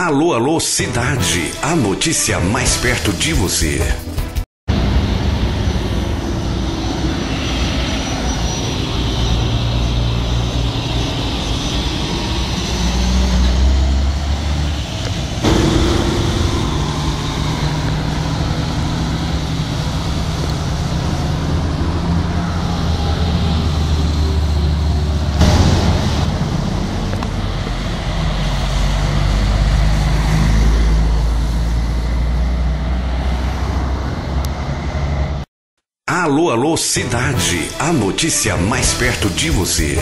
Alô, alô, cidade. A notícia mais perto de você. Alô, alô, cidade. A notícia mais perto de você.